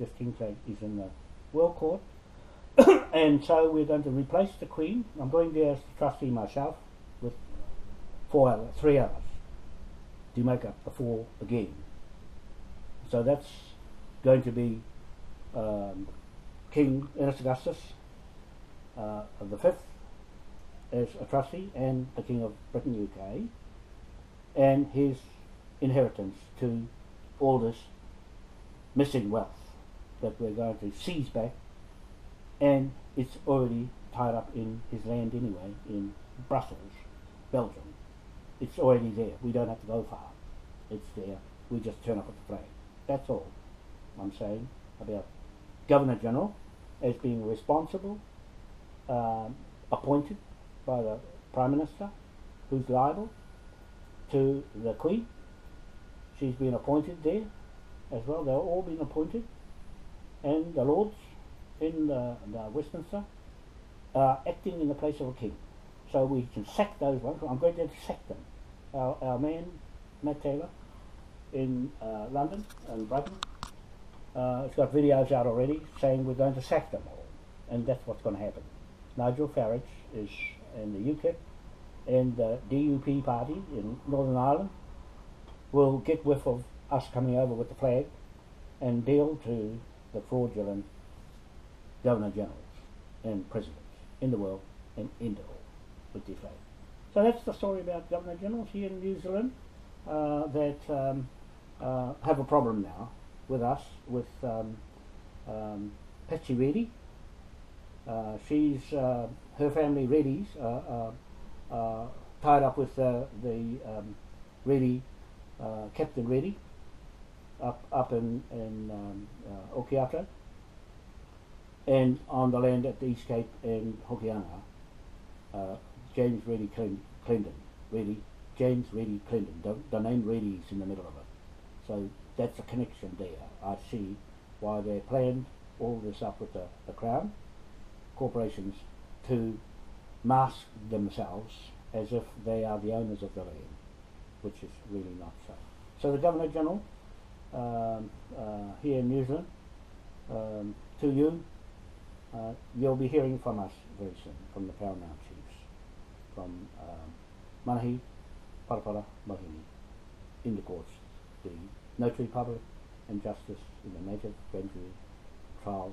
this king flag is in the World Court. and so we're going to replace the Queen. I'm going there as the trustee myself with four three others to make up the four again. So that's going to be um, King Ernest Augustus uh, of the fifth as a trustee and the King of Britain UK and his inheritance to all this missing wealth that we're going to seize back and it's already tied up in his land anyway in Brussels, Belgium. It's already there. We don't have to go far. It's there. We just turn up at the flag. That's all I'm saying about Governor General as being responsible, um, appointed by the Prime Minister, who's liable to the Queen. She's been appointed there as well. They're all been appointed. And the Lords in the, the Westminster are acting in the place of a king. So we can sack those ones. I'm going to sack them. Our, our man, Matt Taylor, in uh, London and Brighton, uh, it's got videos out already saying we're going to sack them all. And that's what's going to happen. Nigel Farage is in the UKIP and the DUP party in Northern Ireland will get whiff of us coming over with the flag and deal to the fraudulent governor generals and presidents in the world and in the world with their. So that's the story about governor generals here in New Zealand uh, that um, uh, have a problem now with us, with um, um, Patsy Reddy. Uh, she's uh, her family Reddy's uh, uh, uh, tied up with the um, Reddy Captain Reddy up up in in um, Okiato and on the land at the East Cape in Hokianga, James Reddy Clendon, Reddy James Reddy Clendon. The, the name Reddy is in the middle of it. So that's a connection there. I see why they planned all this up with the, the Crown corporations to mask themselves as if they are the owners of the land, which is really not so. So the Governor General um, uh, here in New Zealand, um, to you, uh, you'll be hearing from us very soon, from the Paramount Chiefs, from um, Manahi, Parapara, Mahini, in the courts, the notary public and justice in the native grand jury trial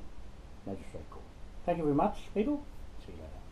magistrate court. Thank you very much, people. See you later.